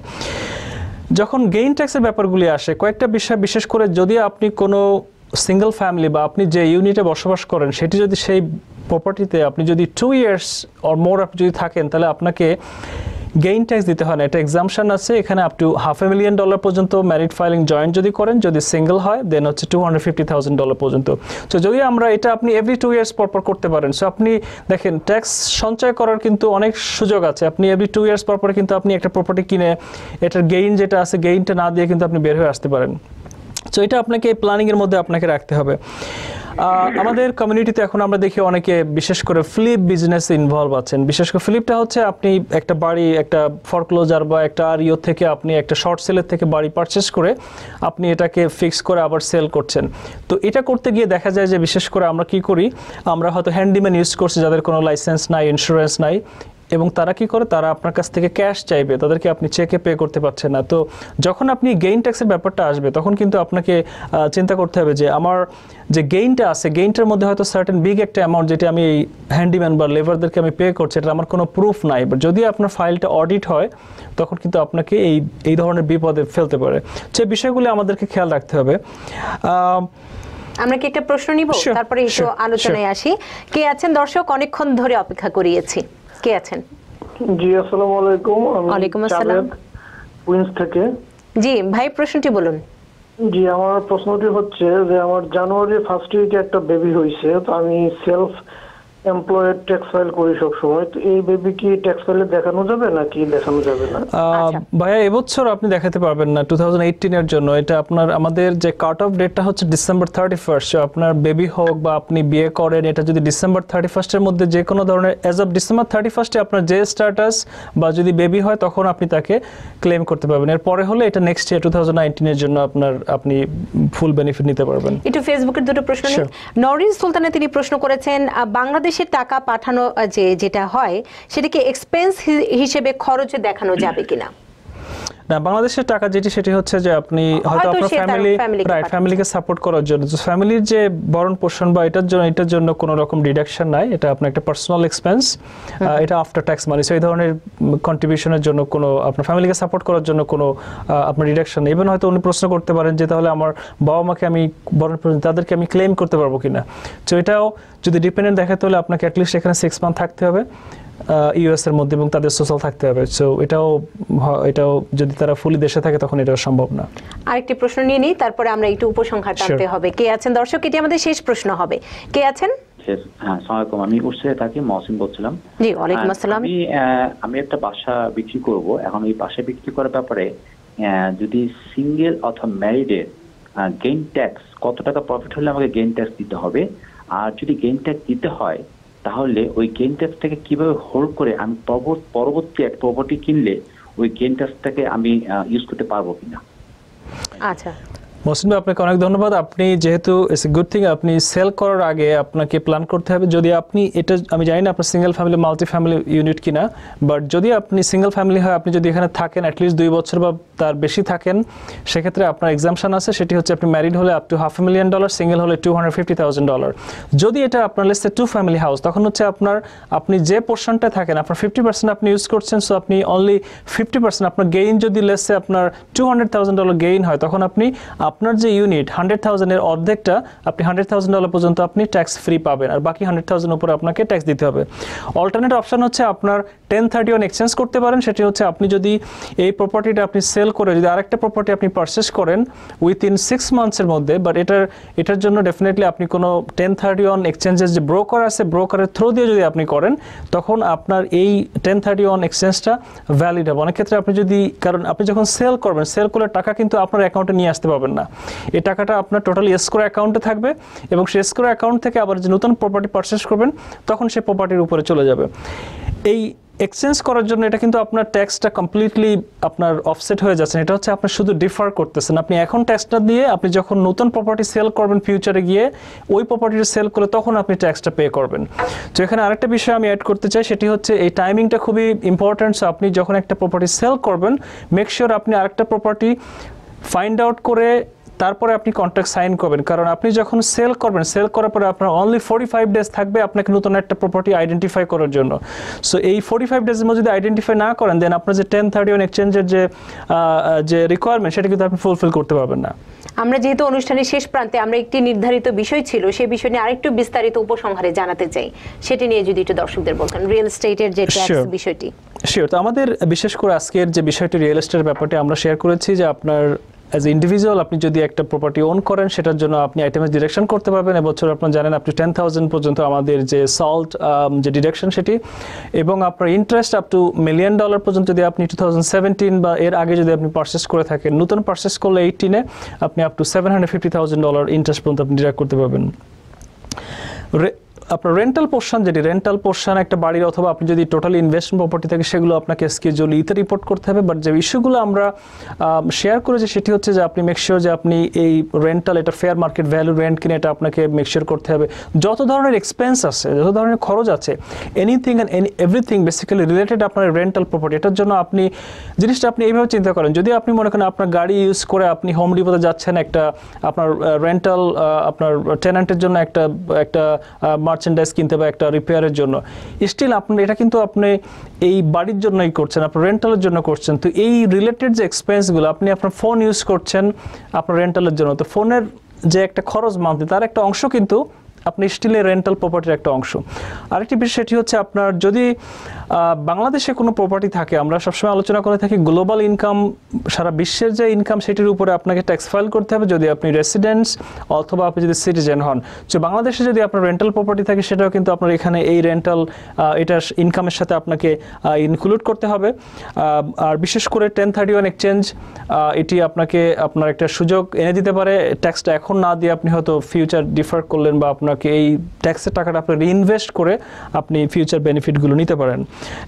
যখন গেইন ট্যাক্সের ব্যাপারগুলি আসে, কয়েকটা বিষয় বিশেষ করে যদি আপনি কোনো সিঙ্গেল ফ্যামিলি বা আপনি যে ইউনিটে বসবাস করেন, সেটি যদি সেই প্রপার্টিতে আপনি যদি টু ইয়ার্স অর মোর আপনি যদি থাকেন, তাহলে আপনাকে গেইন ট্যাক্স দিতে হয় না। এটা এক্সামশন আছে, এখানে up to half a million dollar পর্যন্ত ম্যারিড ফাইলিং জয়েন্ট যদি করেন, যদি সিঙ্গেল হয় দেন হচ্ছে two hundred fifty thousand dollar পর্যন্ত। তো যদি আমরা এটা আপনি এভরি টু ইয়ার্স পরপর পর করতে পারেন সো আপনি দেখেন ট্যাক্স সঞ্চয় করার কিন্তু অনেক সুযোগ আছে। আপনি এভরি টু ইয়ার্স পর পর কিন্তু আপনি একটা প্রপার্টি কিনে, এটার গেইন যেটা আছে গেইনটা না দিয়ে কিন্তু আপনি বের হয়ে আসতে পারেন। সো এটা আপনাকে প্ল্যানিং এর মধ্যে আপনাকে রাখতে হবে। আমাদের কমিউনিটিতে এখন আমরা দেখি অনেকে বিশেষ করে ফ্লিপ বিজনেস ইনভলভ আছেন। বিশেষ করে ফ্লিপটা হচ্ছে আপনি একটা বাড়ি, একটা ফরক্লোজার বা একটা আরিও থেকে আপনি একটা শর্ট সেলের থেকে বাড়ি পারচেস করে আপনি এটাকে ফিক্স করে আবার সেল করছেন। তো এটা করতে গিয়ে দেখা যায় যে বিশেষ করে আমরা কি করি, আমরা হয়তো হ্যান্ডিম্যান ইউজ করছি যাদের কোনো লাইসেন্স নাই ইন্স্যুরেন্স নাই। এবং তারা কি করে? তারা আপনার কাছ থেকে ক্যাশ চাইবে। তাদেরকে আপনি চেকে পে করতে পারছেন না। তো যখন আপনি গেইন ট্যাক্সের ব্যাপারটা আসবে তখন কিন্তু আপনাকে চিন্তা করতে হবে যে আমার যে গেইনটা আছে গেইনটার মধ্যে হয়তো সার্টেন বিগ একটা অ্যামাউন্ট যেটা আমি এই হ্যান্ডিম্যান বা লেবারদেরকে আমি পে করছি এটা আমার কোনো প্রুফ নাই। বাট যদি আপনার ফাইলটা অডিট হয় তখন কিন্তু আপনাকে এই এই ধরনের বিপদে ফেলতে পারে। সে বিষয়গুলি আমাদেরকে খেয়াল রাখতে হবে। আমরা কি একটা প্রশ্ন নিব? তারপরে একটু আলোচনায় আসি। কে আছেন? দর্শক অনেকক্ষণ ধরে অপেক্ষা করিয়েছি। কে আছেন? জি আসসালামু আলাইকুম। ওয়ালাইকুম আসসালাম। কুইন্স থেকে। জি ভাই প্রশ্নটি বলুন। জি আমার প্রশ্নটি হচ্ছে যে আমার জানুয়ারি ফার্স্ট উইকে একটা বেবি হয়েছে তো আমি সেলফ এমপ্লয়েড ট্যাক্স ফাইল করি সব সময় তো এই বেবি কি ট্যাক্স ফাইলে দেখানো যাবে নাকি দেখানো যাবে না? আচ্ছা। ভাইয়া এবছর আপনি দেখাতে পারবেন না টু এর জন্য। এটা আপনার আমাদের যে কাট অফ ডেটটা হচ্ছে ডিসেম্বর থার্টি ফার্স্ট আপনার বেবি হোক বা আপনি বিয়ে করেন এটা যদি ডিসেম্বর ফার্স্টের মধ্যে যে কোনো ধরনের অ্যাজ অফ ডিসেম্বর ফার্স্টে আপনার যে স্ট্যাটাস বা যদি বেবি হয় তখন আপনি তাকে ক্লেম করতে পারবেন। এর পরে হলে এটা নেক্সট ইয়ার টু থাউজেন্ড নাইনটিনের জন্য আপনার আপনি ফুল বেনিফিট নিতে পারবেন। একটু ফেসবুকের দুটো প্রশ্ন নিই। নরিন সুলতানা তিনি প্রশ্ন করেছেন আহ, বাংলাদেশের টাকা পাঠানো যে যেটা হয় সেটাকে এক্সপেন্স হিসেবে খরচে দেখানো যাবে কিনা? না বাংলাদেশের টাকা যেটি সেটি হচ্ছে যে আপনি হয়তো আপনার ফ্যামিলি রাইট ফ্যামিলিকে সাপোর্ট করার জন্য। তো ফ্যামিলির যে বরণ পোষণ বা এটার জন্য এটার জন্য কোনো রকম ডিডাকশন নাই। এটা আপনার একটা পার্সোনাল এক্সপেন্স এটা আফটার ট্যাক্স মানি সো এই ধরনের কন্ট্রিবিউশনের জন্য কোনো আপনার ফ্যামিলিকে সাপোর্ট করার জন্য কোনো আপনার ডিডাকশন নেই। ইভেন হয়তো উনি প্রশ্ন করতে পারেন যে তাহলে আমার বাবা মাকে আমি বরণ পোষণ তাদেরকে আমি ক্লেম করতে পারব কিনা? তো এটাও যদি ডিপেন্ডেন্ট দেখাতে হলে আপনাকে অ্যাটলিস্ট এখানে সিক্স মান্থ থাকতে হবে। ইউএস এর মধ্যে এবং তাদের সোশ্যাল থাকতে হবে। সো এটাও এটাও যদি তারা ফুলি দেশে থাকে তখন এটা সম্ভব না। আরেকটি প্রশ্ন নিয়ে নিই তারপরে আমরা একটু উপসংহার টানতে হবে। কে আছেন? দর্শক এটি আমাদের শেষ প্রশ্ন হবে। কে আছেন? হ্যাঁ সালামালাইকুম আমি উৎসাহে থাকি মহসিন বলছিলাম। জি ওয়ালাইকুম আসসালাম। আমি আহ, আমি একটা বাসা বিক্রি করব। এখন ওই বাসা বিক্রি করার ব্যাপারে আহ, যদি সিঙ্গেল অথবা ম্যারিডের গেইন ট্যাক্স কত টাকা প্রফিট হলে আমাকে গেইন ট্যাক্স দিতে হবে? আর যদি গেইন ট্যাক্স দিতে হয় তাহলে ওই গেইন থেকে কীভাবে হোল্ড করে আমি পরবর্ত- এক প্রপার্টি কিনলে ওই ট্যাক্সটাকে আমি ইউজ করতে পারব কিনা? আচ্ছা। ভাই, আপনাকে অনেক ধন্যবাদ। আপনি যেহেতু ইটস এ গুড থিং আপনি সেল করার আগে আপনাকে প্ল্যান করতে হবে। যদি আপনি এটা, আমি জানি না আপনার single family multi family unit কিনা বাট যদি আপনি সিঙ্গেল ফ্যামিলি হয়, আপনি যদি এখানে থাকেন অ্যাটলিস্ট দুই বছর বা তার বেশি থাকেন, সেক্ষেত্রে আপনার এক্সামশন আছে। সেটি হচ্ছে আপনি ম্যারিড হলে up to half million dollar single হলে two hundred fifty thousand dollar যদি এটা আপনার লেসে টু ফ্যামিলি হাউস তখন হচ্ছে আপনার, আপনি যে পোর্শনটা থাকেন, আপনার ফিফটি পার্সেন্ট আপনি ইউজ করছেন সো আপনি অনলি ফিফটি পার্সেন্ট আপনার গেইন যদি লেসে আপনার two hundred thousand dollar gain হয়, তখন আপনি আপনার যে ইউনিট হান্ড্রেড থাউজেন্ডের অর্ধেকটা আপনি হান্ড্রেড থাউজেন্ড ডলার পর্যন্ত আপনি ট্যাক্স ফ্রি পাবেন। আর বাকি হান্ড্রেড থাউজেন্ড উপরে আপনাকে ট্যাক্স দিতে হবে। অল্টারনেট অপশান হচ্ছে আপনার টেন থার্টি ওয়ান এক্সচেঞ্জ করতে পারেন। সেটি হচ্ছে আপনি যদি এই প্রপার্টিটা আপনি সেল করে যদি আরেকটা প্রপার্টি আপনি পারচেস করেন উইথিন সিক্স মান্থসের মধ্যে বাট এটার এটার জন্য ডেফিনেটলি আপনি কোনো টেন থার্টি ওয়ান এক্সচেঞ্জের যে ব্রোকার আছে ব্রোকারের থ্রু দিয়ে যদি আপনি করেন, তখন আপনার এই টেন থার্টি ওয়ান এক্সচেঞ্জটা ভ্যালিড হবে। অনেক ক্ষেত্রে আপনি যদি, কারণ আপনি যখন সেল করবেন সেল করলে টাকা কিন্তু আপনার অ্যাকাউন্টে নিয়ে আসতে পারবেন না। এই টাকাটা আপনার টোটালি এসকোর অ্যাকাউন্টে থাকবে এবং সেই এসকোর অ্যাকাউন্ট থেকে আবার যে নতুন প্রপার্টি পারচেস করবেন, তখন সেই প্রপার্টির উপরে চলে যাবে। এই এক্সচেঞ্জ করার জন্য এটা কিন্তু আপনার ট্যাক্সটা কমপ্লিটলি আপনার অফসেট হয়ে যাচ্ছে। এটা হচ্ছে আপনি শুধু ডিফার করতেছেন। আপনি এখন ট্যাক্সটা দিয়ে আপনি যখন নতুন প্রপার্টি সেল করবেন ফিউচারে গিয়ে, ওই প্রপার্টিটা সেল করে তখন আপনি ট্যাক্সটা পে করবেন। তো এখানে আরেকটা বিষয় আমি অ্যাড করতে চাই, সেটি হচ্ছে এই টাইমিংটা খুবই ইম্পর্ট্যান্ট সো আপনি যখন একটা প্রপার্টি সেল করবেন মেক শিওর আপনি আরেকটা প্রপার্টি ফাইন্ড আউট করে তারপরে আপনি কন্ট্রাক্ট সাইন করবেন। কারণ আপনি যখন সেল করবেন সেল করার পরে আপনার অনলি ফোর্টি ফাইভ ডেজ থাকবে আপনাকে নতুন একটা প্রপার্টি আইডেন্টিফাই করার জন্য। সো এই ফোর্টি ফাইভ ডেজের মধ্যে যদি আইডেন্টিফাই না করেন দেন আপনার যে টেন থার্টি ওয়ান এক্সচেঞ্জের যে যে রিকোয়ারমেন্ট সেটা কিন্তু আপনি ফুলফিল করতে পারবেন না। আমরা যেহেতু অনুষ্ঠানের শেষ প্রান্তে আমরা একটি নির্ধারিত বিষয় ছিল সেই বিষয় নিয়ে আরেকটু বিস্তারিত উপসংহারে জানাতে চাই। সেটি নিয়ে যদি একটু দর্শকদের বলতেন রিয়েল এস্টেটের যে ট্যাক্স বিষয়টি। শিওর তো আমাদের বিশেষ করে আজকের যে বিষয়টি রিয়েল এস্টেটের ব্যাপারটি আমরা শেয়ার করেছি যে আপনার অ্যাজ ইন্ডিভিজুয়াল আপনি যদি একটা প্রপার্টি ওন করেন, সেটার জন্য আপনি আইটেমের ডিরেকশন করতে পারবেন। এবছর আপনার জানেন, আপনি টেন থাউজেন্ড পর্যন্ত আমাদের যে সল্ট যে ডিরেকশন সেটি, এবং আপনার interest up to million dollar পর্যন্ত যদি আপনি টু থাউজেন্ড সেভেন্টিন বা এর আগে যদি আপনি পারচেস করে থাকেন, নতুন পারচেস করলে এইটিনে আপনি up to seven hundred fifty thousand dollar interest পর্যন্ত আপনি ডিরেক্ট করতে পারবেন। আপনার রেন্টাল পোর্শন যেটি রেন্টাল পোর্শন একটা বাড়ির অথবা আপনি যদি টোটালি ইনভেস্টমেন্ট প্রপার্টি থাকে, সেগুলো আপনাকে স্কেজুয়াল ইতে রিপোর্ট করতে হবে। বাট যে ইস্যুগুলো আমরা শেয়ার করেছি, সেটি হচ্ছে যে আপনি মেকশিওর যে আপনি এই রেন্টাল এটা ফেয়ার মার্কেট ভ্যালু রেন্ট কিনে এটা আপনাকে মেকশিওর করতে হবে। যত ধরনের এক্সপেন্স আছে, যত ধরনের খরচ আছে anything and any everything basically related আপনার রেন্টাল প্রপার্টি এটার জন্য আপনি জিনিসটা আপনি এইভাবে চিন্তা করেন। যদি আপনি মনে করেন আপনার গাড়ি ইউজ করে আপনি হোম ডিপোতে যাচ্ছেন, একটা আপনার রেন্টাল আপনার টেন্যান্টের জন্য একটা একটা মার্চেন্ডাইজ কিনতে বা একটা রিপেয়ারের জন্য। স্টিল আপনি, এটা কিন্তু আপনি এই বাড়ির জন্যই করছেন, আপনার রেন্টালের জন্য করছেন। তো এই রিলেটেড যে এক্সপেন্সগুলো আপনি আপনার ফোন ইউজ করছেন আপনার রেন্টালের জন্য। তো ফোনের যে একটা খরচ মান্থলি তার একটা অংশ কিন্তু আপনি স্টিলের রেন্টাল প্রপার্টির একটা অংশ। আরেকটি বিষয় সেটি হচ্ছে আপনার যদি বাংলাদেশে কোনো প্রপার্টি থাকে, আমরা সবসময় আলোচনা করে থাকি গ্লোবাল ইনকাম সারা বিশ্বের যে ইনকাম সেটির উপরে আপনাকে ট্যাক্স ফাইল করতে হবে যদি আপনি রেসিডেন্টস অথবা আপনি যদি সিটিজেন হন। তো বাংলাদেশে যদি আপনার রেন্টাল প্রপার্টি থাকে, সেটাও কিন্তু আপনার এখানে এই রেন্টাল এটার ইনকামের সাথে আপনাকে ইনক্লুড করতে হবে। আর বিশেষ করে টেন থার্টি ওয়ান এক্সচেঞ্জ এটি আপনাকে আপনার একটা সুযোগ এনে দিতে পারে। ট্যাক্সটা এখন না দিয়ে আপনি হয়তো ফিউচার ডিফার করলেন বা আপনাকে এই ট্যাক্সের টাকাটা আপনি রিইনভেস্ট করে আপনি ফিউচার বেনিফিটগুলো নিতে পারেন।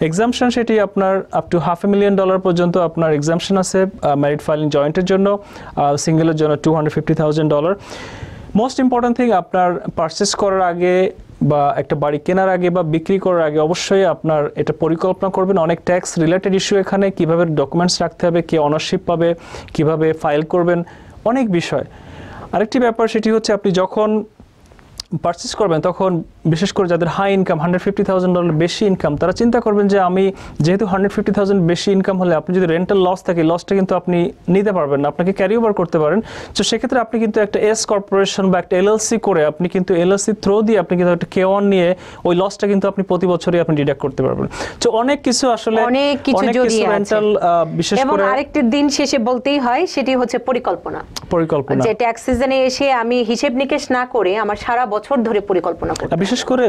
এক্সামশন সেটি আপনার up to half a million dollar পর্যন্ত আপনার এক্সামশন আছে ম্যারিড ফাইলিং জয়েন্টের জন্য সিঙ্গেলের জন্য two hundred fifty thousand dollar most important thing আপনার পারচেস করার আগে বা একটা বাড়ি কেনার আগে বা বিক্রি করার আগে অবশ্যই আপনার এটা পরিকল্পনা করবেন। অনেক ট্যাক্স রিলেটেড ইস্যু এখানে, কীভাবে ডকুমেন্টস রাখতে হবে, কে অনারশিপ পাবে, কীভাবে ফাইল করবেন, অনেক বিষয়। আরেকটি ব্যাপার সেটি হচ্ছে আপনি যখন পারচেস করবেন তখন বিশেষ করে যাদের high income hundred fifty thousand dollar বেশি ইনকাম তারা চিন্তা করবেন যে আমি যেহেতু হান্ড্রেড ফিফটি থাউজেন্ড বেশি ইনকাম হলে আপনি যদি রেন্টাল লস থাকে লসটা কিন্তু আপনি নিতে পারবেন না আপনাকে ক্যারি ওভার করতে পারেন। তো সেক্ষেত্রে আপনি কিন্তু একটা এস কর্পোরেশন বা একটা এলএলসি করে আপনি কিন্তু এলএলসি থ্রো দিয়ে আপনি কিন্তু একটা কে ওয়ান নিয়ে ওই লসটা কিন্তু আপনি প্রতি বছরই আপনি ডিডাক্ট করতে পারবেন। তো অনেক কিছু আসলে অনেক কিছু জড়িয়ে আছে। রেন্টাল বিশেষ এবং করে আরেকটি দিন শেষে বলতেই হয় সেটি হচ্ছে পরিকল্পনা। পরিকল্পনা। যে ট্যাক্স সিজনে এসে আমি হিসেব নিকেশ না করে আমার সারা বছর ধরে পরিকল্পনা করতে আর বিশেষ করে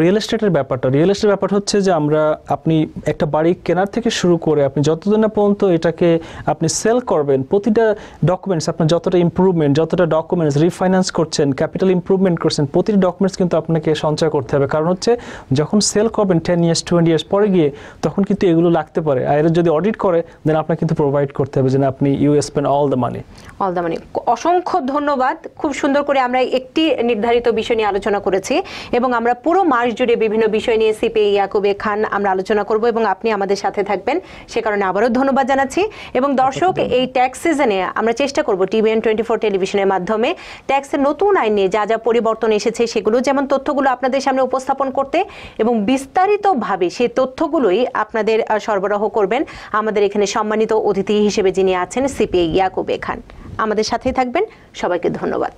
রিয়েল এস্টেটের ব্যাপারটা। রিয়েল এস্টেট ব্যাপার হচ্ছে যে আমরা, আপনি একটা বাড়ি কেনার থেকে শুরু করে আপনি যতদিন না পর্যন্ত এটাকে আপনি সেল করবেন, প্রতিটা ডকুমেন্টস আপনার যতটা ইমপ্রুভমেন্ট যতটা ডকুমেন্টস রিফাইন্যান্স করছেন ক্যাপিটাল ইমপ্রুভমেন্ট করছেন, প্রতিটি ডকুমেন্টস কিন্তু আপনাকে সঞ্চয় করতে হবে। কারণ হচ্ছে, যখন সেল করবেন টেন ইয়ার্স টোয়েন্টি ইয়ার্স পরে গিয়ে, তখন কিন্তু এগুলো লাগতে পারে। আর যদি অডিট করে দেন আপনাকে কিন্তু প্রোভাইড করতে হবে যে আপনি you spend all the money all the money অসংখ্য ধন্যবাদ। খুব সুন্দর করে আমরা একটি নির্ধারিত বিষয় নিয়ে আলোচনা করেছি। এবং আমরা পুরো মাস জুড়ে বিভিন্ন বিষয় নিয়ে সিপে ইয়াকুবে খান আমরা আলোচনা করব এবং আপনি আমাদের সাথে থাকবেন। সে কারণে আবারও ধন্যবাদ জানাচ্ছি। এবং দর্শক এই ট্যাক্স সিজনে আমরা চেষ্টা করব টিভিএন টোয়েন্টি ফোর টেলিভিশনের মাধ্যমে। ট্যাক্সের নতুন আইন নিয়ে যা যা পরিবর্তন এসেছে সেগুলো যেমন তথ্যগুলো আপনাদের সামনে উপস্থাপন করতে এবং বিস্তারিতভাবে সেই তথ্যগুলোই আপনাদের সরবরাহ করবেন। আমাদের এখানে সম্মানিত অতিথি হিসেবে যিনি আছেন সিপিএ ইয়াকুবে খান। আমাদের সাথেই থাকবেন। সবাইকে ধন্যবাদ।